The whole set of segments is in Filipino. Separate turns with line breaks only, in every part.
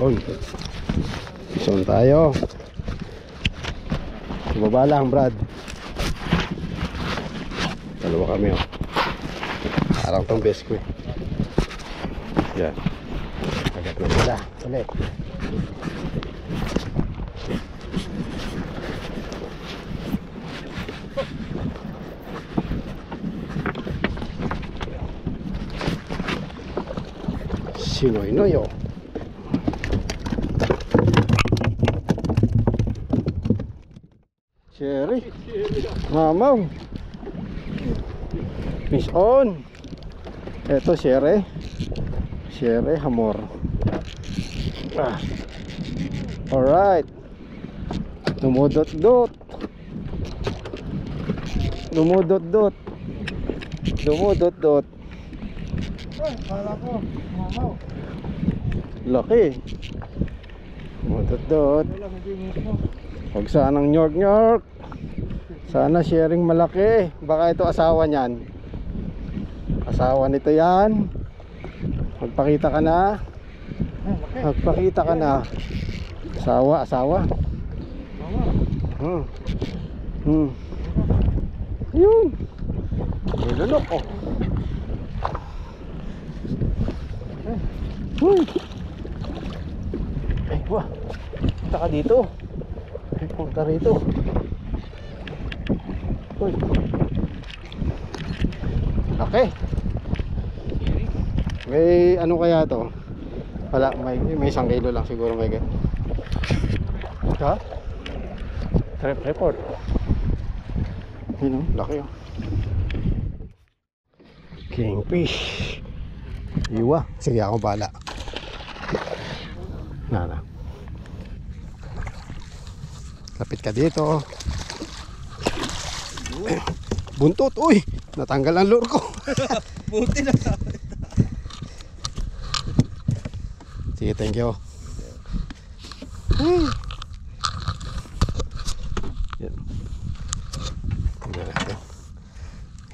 On. Son tayo. Baba lang, Brad. Dalawa kami, oh. Parang tong best ko, eh. Yan. Agad na sila. Ulit. Sinoy Noyo. Sherry. Mamaw. Miss on. Ito sherry. Sherry hamor. Ah. Alright. Dumudot-dot. Dumudot-dot. Dumudot-dot. Laki. Dumudot-dot. Huwag sanang York York. Sana sharing malaki. Baka ito asawa niyan. Asawa nito yan. Magpakita ka na. Magpakita ka na. Asawa, asawa. Hmm. Hmm. Yun. May lunok oh. Uy. Ay, wah. Punta ka dito. Punta rito. Uy. Laki. May ano kaya to? Wala, may, may isang kilo lang siguro may gan. Ha? Trip report. Yun oh, laki oh. Kingfish. Iwa. Sige ako bala. Na na. Lapit ka dito. Buntot. Uy! Natanggal ang lure ko.
Buti na.
Sige, thank you. Natin.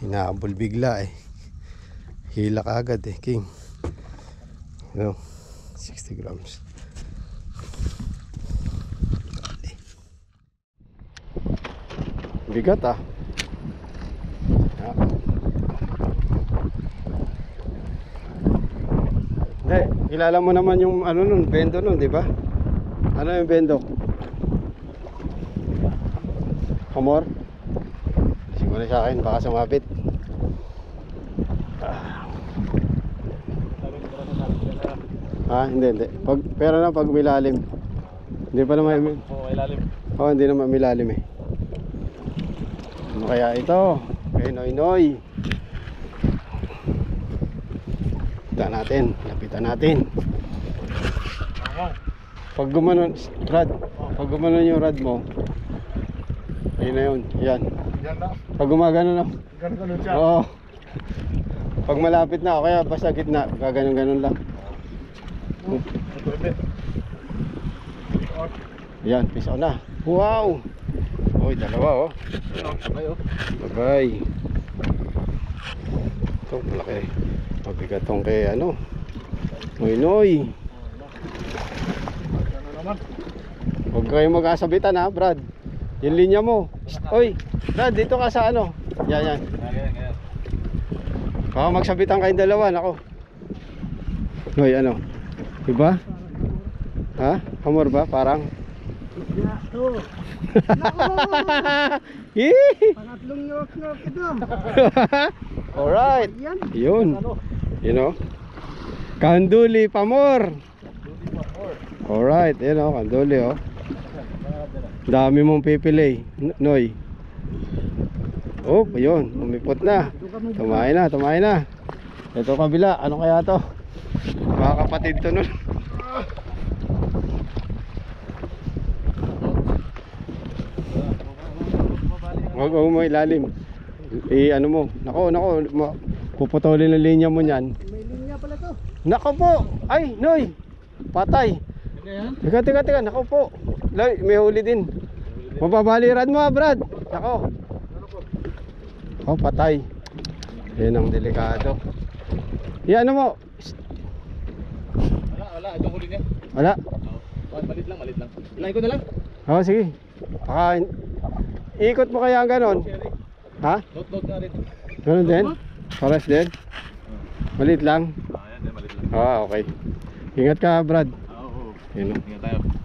Hinahabol bigla eh. Hila ka agad eh, king. Ano? 60 grams. Bigat ah. Ah. Hindi, kilala mo naman yung ano nun, bendo nun, di ba? Ano yung bendo? Humor? Siguro sa akin, baka sumabit. Ah, hindi, hindi. Pag, pero na pag milalim. Hindi pa naman,
Oo, ilalim.
oh, hindi naman milalim eh. Kaya ito? Kay Noy Noy. Lapitan natin, lapitan natin. Pag gumanon, rad, pag gumanon yung rad mo, ayun na yun, yan. Pag gumagano na, oo. Pag malapit na, kaya basta gitna, gaganon-ganon lang.
Ito, ito.
Yan, peace out na. Wow! Uy, dalawa oh.
Sabay, oh.
Bye-bye. Ito, malaki. Mabigat tong kay ano. Noy Noy. Huwag kayo mag-asabitan ha, Brad. Yung linya mo. Oy, Brad, dito ka sa ano. Yan, yan. Baka magsabitan kayong dalawa, nako. Noy, ano? Diba? Ha? Hamor ba? Parang?
Yato.
Yee!
Panatlong york-york ito.
Alright. Yun. You know? Kanduli pamor. Alright, yun oh, kanduli oh. Dami mong pipili, Noy. Oh, yun, umipot na. Tumain na, tumain na. Ito kabila, ano kaya to? Mga kapatid to nun. Huwag huwag mo ilalim. I ano mo. Nako, nako, ma- puputulin ang linya mo niyan.
May linya pala to.
Nako po. Ay, Noy. Patay. Teka, teka, teka. Nako po. Loy, may huli din. Mapabaliran mo, ah, Brad. Nako. Oh, patay. Yan ang delikado. Yan ano mo.
Wala, wala. Itong huli niya.
Wala?
Oh, malit lang, malit lang. Ilahin ko na lang.
Oo, sige. Baka, ikot mo kaya ang ganon. Ha? Ganon din? Pares din? Malit lang?
Ah, lang.
Ah, okay. Ingat ka, Brad.
Ah, oo. Ingat tayo.